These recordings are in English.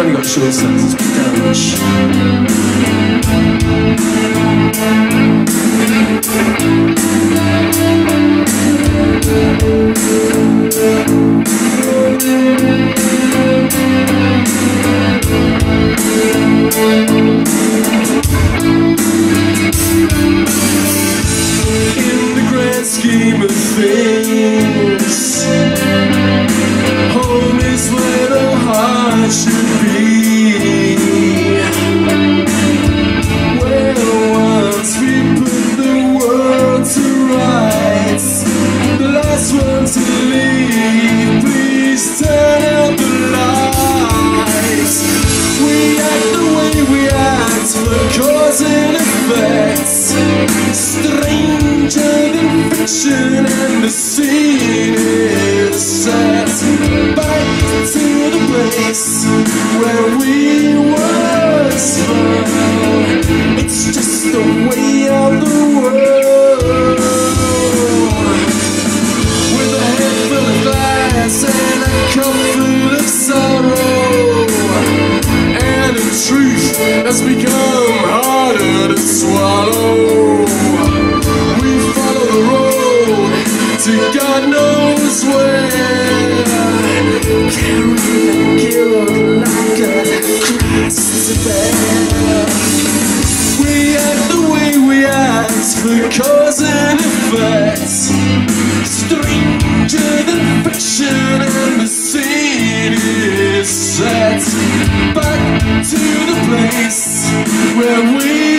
only got short sentences, In the grand scheme of things, cause and effect. Stranger than fiction, and the scene is set back to the place where we once found. It's just the way of the world. With a head full of glass and a cup full of sorrow, and a truth that's become cause and effect. Stranger than fiction, and the scene is set back to the place where we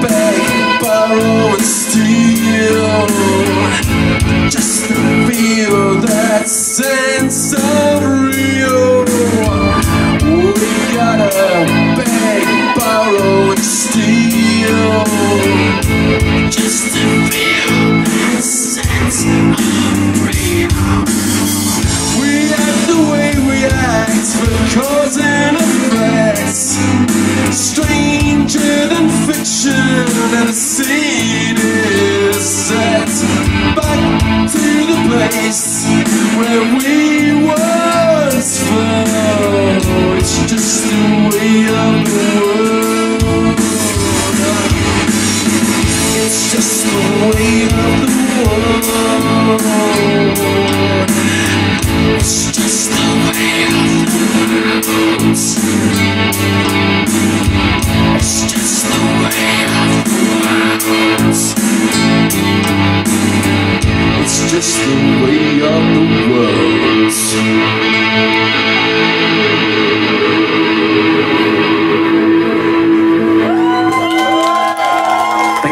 beg, borrow, fiction, and the